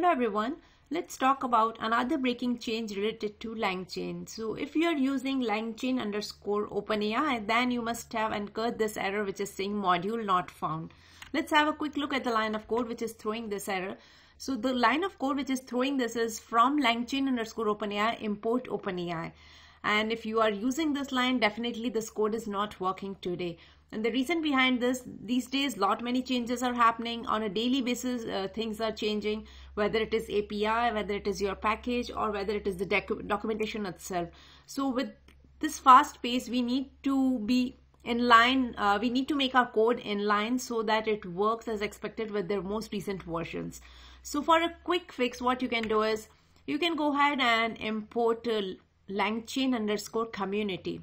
Hello everyone. Let's talk about another breaking change related to LangChain. So if you are using LangChain underscore OpenAI, then you must have incurred this error which is saying module not found. Let's have a quick look at the line of code which is throwing this error. So the line of code which is throwing this is from LangChain underscore OpenAI import OpenAI. And if you are using this line, definitely this code is not working today. And the reason behind this, these days, lot many changes are happening on a daily basis. Uh, things are changing, whether it is API, whether it is your package, or whether it is the docu documentation itself. So with this fast pace, we need to be in line. Uh, we need to make our code in line so that it works as expected with their most recent versions. So for a quick fix, what you can do is you can go ahead and import uh, langchain underscore community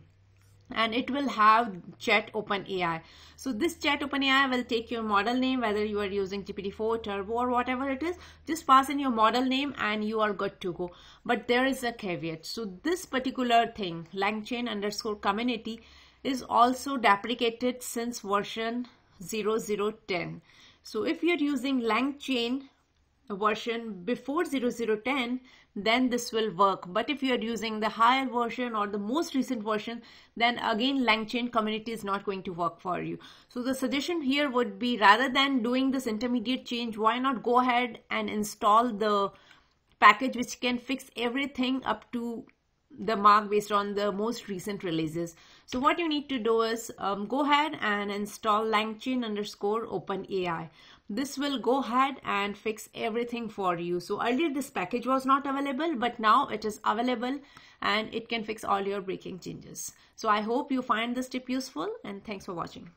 and it will have chat OpenAI. So this chat OpenAI will take your model name, whether you are using GPT-4, Turbo or whatever it is, just pass in your model name and you are good to go. But there is a caveat. So this particular thing, LangChain underscore community is also deprecated since version 0010. So if you're using LangChain version before 0010 then this will work. But if you are using the higher version or the most recent version then again langchain community is not going to work for you. So the suggestion here would be rather than doing this intermediate change why not go ahead and install the package which can fix everything up to the mark based on the most recent releases. So what you need to do is um, go ahead and install langchain underscore OpenAI. This will go ahead and fix everything for you. So earlier this package was not available, but now it is available and it can fix all your breaking changes. So I hope you find this tip useful and thanks for watching.